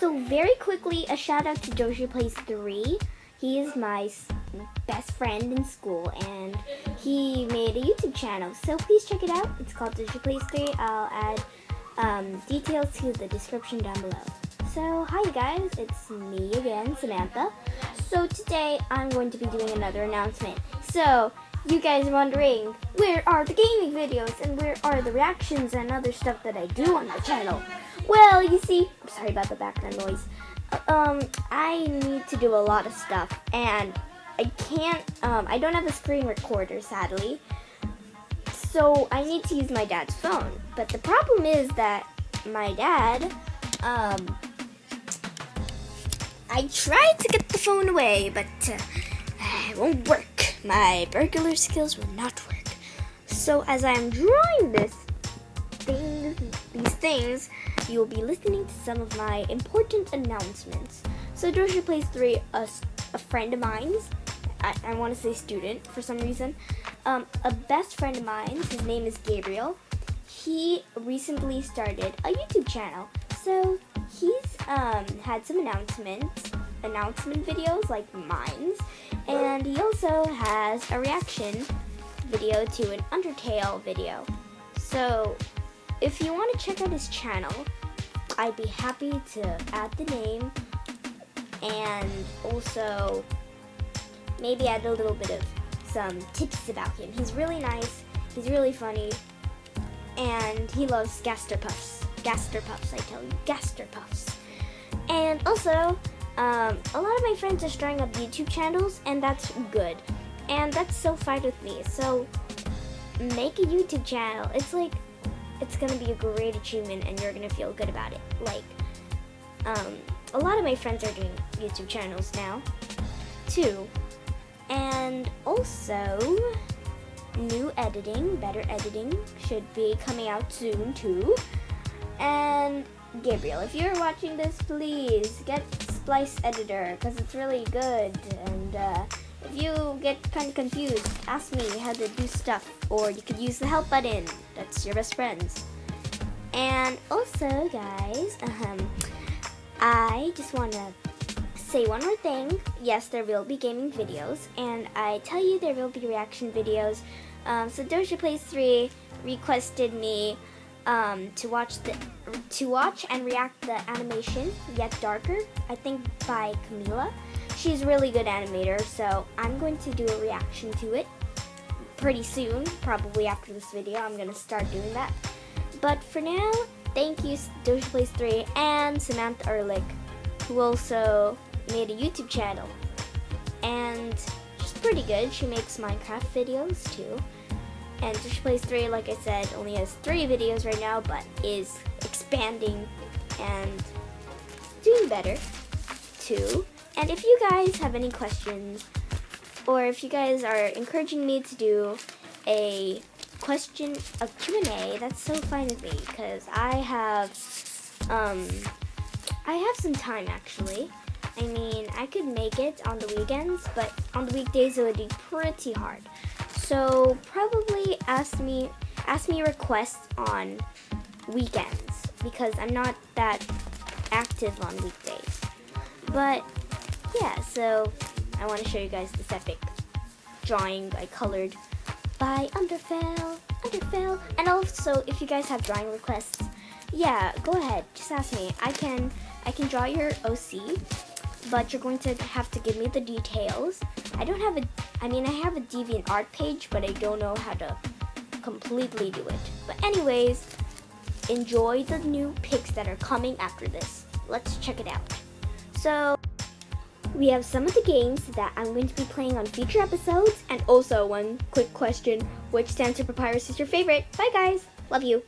So very quickly, a shout out to Doge Plays 3. He is my best friend in school and he made a YouTube channel. So please check it out. It's called Doge Plays 3. I'll add um, details to the description down below. So hi you guys, it's me again, Samantha. So today I'm going to be doing another announcement. So you guys are wondering, where are the gaming videos and where are the reactions and other stuff that I do on my channel? Well, you see, I'm sorry about the background noise. Um, I need to do a lot of stuff and I can't, um, I don't have a screen recorder sadly. So I need to use my dad's phone. But the problem is that my dad, um, I tried to get the phone away, but uh, it won't work. My burglar skills will not work. So as I'm drawing this things, these things, you will be listening to some of my important announcements. So Doge Plays 3, a friend of mine's, I, I want to say student for some reason, um, a best friend of mine, his name is Gabriel. He recently started a YouTube channel. So he's um, had some announcements, announcement videos like mine's, and he also has a reaction video to an Undertale video. So if you want to check out his channel, I'd be happy to add the name and also maybe add a little bit of some tips about him. He's really nice, he's really funny, and he loves Gaster Puffs. Gaster Puffs, I tell you, Gaster Puffs. And also, um, a lot of my friends are starting up YouTube channels, and that's good. And that's so fine with me. So, make a YouTube channel. It's like, it's gonna be a great achievement, and you're gonna feel good about it. Like, um, a lot of my friends are doing YouTube channels now, too. And also, new editing, better editing, should be coming out soon too. And Gabriel, if you're watching this, please get Splice Editor because it's really good. And uh, if you get kind of confused, ask me how to do stuff, or you could use the help button. That's your best friends. And also, guys, um, I just want to say one more thing. Yes, there will be gaming videos, and I tell you there will be reaction videos. Um, so Doge Plays 3 requested me um, to watch the to watch and react the animation Yet Darker, I think by Camila. She's a really good animator, so I'm going to do a reaction to it pretty soon, probably after this video. I'm gonna start doing that. But for now, thank you Doge Plays 3 and Samantha Ehrlich, who also made a YouTube channel. And she's pretty good. She makes Minecraft videos too. And Doge Plays 3, like I said, only has three videos right now, but is expanding and doing better too. And if you guys have any questions, or if you guys are encouraging me to do a question, a Q&A, that's so fine with me, because I have, um, I have some time actually. I mean, I could make it on the weekends, but on the weekdays it would be pretty hard. So probably ask me ask me requests on weekends because I'm not that active on weekdays. But yeah, so I want to show you guys this epic drawing I colored by Underfell, Underfell. And also, if you guys have drawing requests, yeah, go ahead, just ask me. I can I can draw your OC, but you're going to have to give me the details. I don't have a I mean I have a deviant art page, but I don't know how to completely do it. But anyways, enjoy the new pics that are coming after this. Let's check it out. So we have some of the games that I'm going to be playing on future episodes, and also one quick question: Which Dancer Papyrus is your favorite? Bye, guys. Love you.